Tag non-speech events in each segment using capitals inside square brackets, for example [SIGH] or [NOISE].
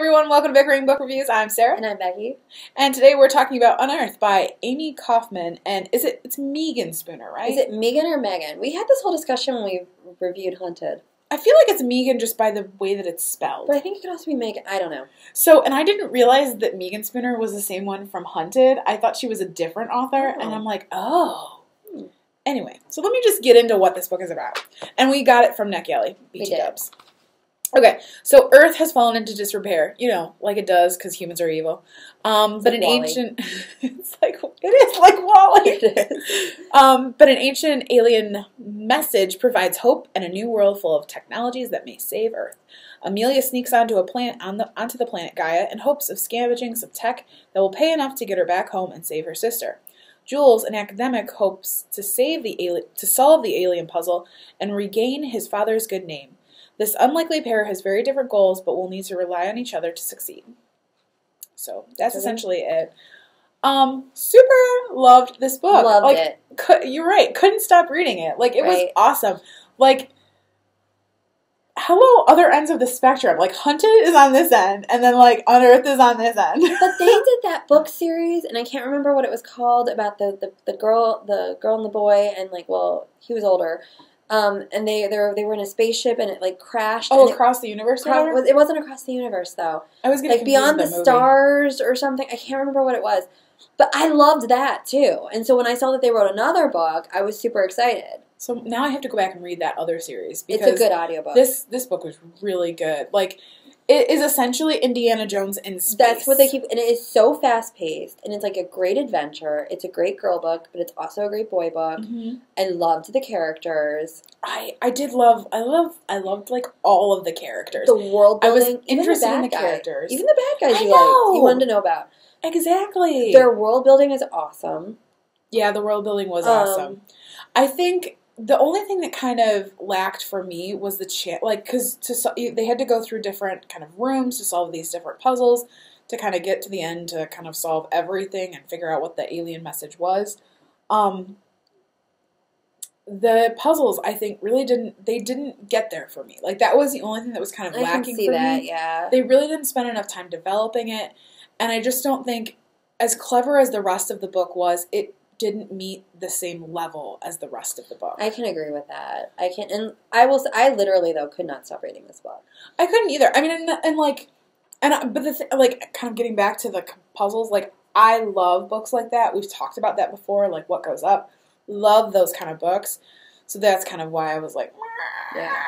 everyone, welcome to Bickering Book Reviews. I'm Sarah, And I'm Becky. and today we're talking about Unearthed by Amie Kaufman, and is it? It's Meagan Spooner, right? Is it Megan or Megan? We had this whole discussion when we reviewed Hunted. I feel like it's Megan just by the way that it's spelled. But I think it could also be Megan. I don't know. So, and I didn't realize that Meagan Spooner was the same one from Hunted. I thought she was a different author, Oh. and I'm like, oh. Hmm. Anyway, so let me just get into what this book is about. And we got it from NetGalley, BT did. Okay, so Earth has fallen into disrepair, you know, like it does because humans are evil. Um, but like an Wall-E. ancient, [LAUGHS] it's like it is like Wall-E. It is. [LAUGHS] Um, but an ancient alien message provides hope and a new world full of technologies that may save Earth. Amelia sneaks onto a planet on the onto the planet Gaia in hopes of scavenging some tech that will pay enough to get her back home and save her sister. Jules, an academic, hopes to save the to solve the alien puzzle and regain his father's good name. This unlikely pair has very different goals, but will need to rely on each other to succeed. So that's essentially it. Um, super loved this book. Loved like, it. you're right. Couldn't stop reading it. Like it was awesome. Like hello, other ends of the spectrum. Like Hunted is on this end, and then like Unearthed is on this end. But they [LAUGHS] did that book series, and I can't remember what it was called about the, the, the girl, the girl and the boy, and like, well, he was older. Um, and they they were, they were in a spaceship, and it like crashed. oh, and it, across the universe. across- it wasn't across the universe though. I was like beyond the movie. stars or something. I can't remember what it was, but I loved that too. And so when I saw that they wrote another book, I was super excited. So now I have to go back and read that other series because It's a good audiobook. this this book was really good. Like it is essentially Indiana Jones in space. That's what they keep, and it is so fast paced, and it's like a great adventure. It's a great girl book, but it's also a great boy book. Mhm. I loved the characters, I I did love I love I loved like all of the characters. the world I was building. interested in the guy. characters. even the bad guys I you know. liked, you wanted to know about. exactly. Their world building is awesome. Yeah, the world building was Um, awesome. I think the only thing that kind of lacked for me was the chance, like, because to so- they had to go through different kind of rooms to solve these different puzzles to kind of get to the end to kind of solve everything and figure out what the alien message was. Um, the puzzles, I think, really didn't they didn't get there for me. Like that was the only thing that was kind of I can lacking see for that. me Yeah, they really didn't spend enough time developing it and i just don't think as clever as the rest of the book was it didn't meet the same level as the rest of the book I can agree with that. I can, and I will. I literally though could not stop reading this book. I couldn't either i mean and, and like and I- but the th- like kind of getting back to the puzzles like i love books like that we've talked about that before like what goes up love those kind of books so that's kind of why i was like Yeah.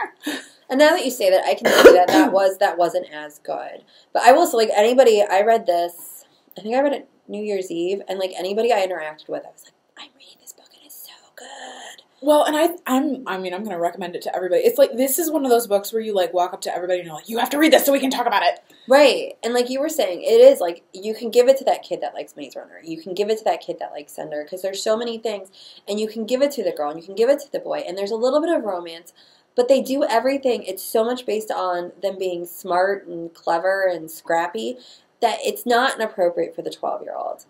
And now that you say that, I can see that that [COUGHS] was that wasn't as good. But I will say, like anybody, I read this. I think I read it New Year's Eve, and like anybody I interacted with, I was like, I'm reading this book and it's so good. Well, and I, I'm, I mean, I'm going to recommend it to everybody. It's like this is one of those books where you like walk up to everybody and you're like, you have to read this so we can talk about it. Right, and like you were saying, it is like you can give it to that kid that likes Maze Runner. You can give it to that kid that likes Cinder because there's so many things, and you can give it to the girl and you can give it to the boy, and there's a little bit of romance. But they do everything. It's so much based on them being smart and clever and scrappy that it's not inappropriate for the twelve year old.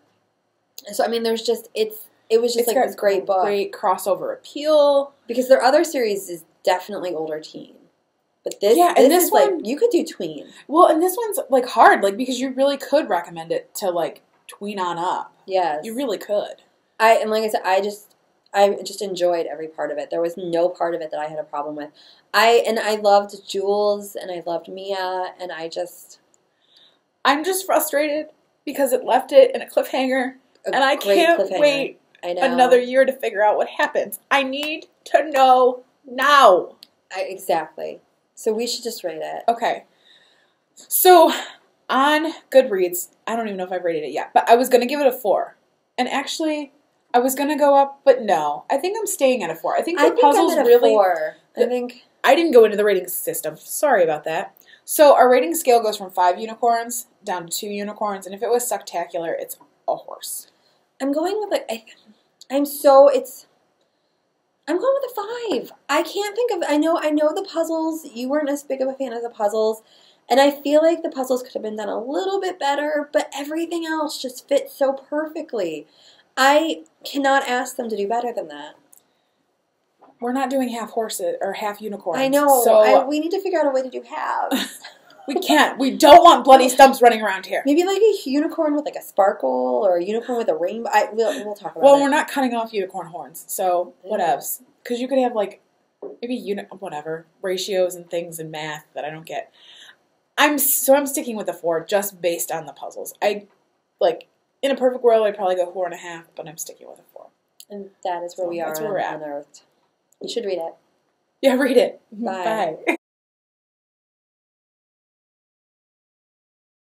So I mean, there's just it's it was just It's like this great book Great crossover appeal. because their other series is definitely older teen, but this Yeah, and this, this is like one- you could do tween. Well, and this one's like hard, like because you really could recommend it to like tween on up. Yes, You really could. I and like I said, I just I just enjoyed every part of it. There was no part of it that I had a problem with. I and I loved Jules and I loved Mia and I just I'm just frustrated because it left it in a cliffhanger, a and I can't wait I another year to figure out what happens. I need to know now. I, exactly. So we should just rate it. Okay. So on Goodreads, I don't even know if I've rated it yet, but I was gonna give it a four. And actually I was gonna go up, but no. I think I'm staying at a four. I think the I think puzzles I'm at a really four. I think I didn't go into the rating system. Sorry about that. So our rating scale goes from five unicorns down to two unicorns, and if it was spectacular, it's a horse. I'm going with like I, I'm so it's. I'm going with a five. I can't think of. I know. I know the puzzles. You weren't as big of a fan of the puzzles, and I feel like the puzzles could have been done a little bit better. But everything else just fits so perfectly. I cannot ask them to do better than that. We're not doing half horses or half unicorns. I know. So I, we need to figure out a way to do halves. [LAUGHS] We can't. We don't want bloody stumps running around here. Maybe like a unicorn with like a sparkle or a unicorn with a rainbow. I, we'll, we'll talk about Well, it. we're not cutting off unicorn horns, so whatevs. Because you could have like maybe uni- whatever ratios and things and math that I don't get. I'm so I'm sticking with the four just based on the puzzles. I like in a perfect world I'd probably go four and a half, but I'm sticking with a four. And that is where So we are that's on, where we're at. on Earth. You should read it. Yeah, read it. Bye. Bye. [LAUGHS]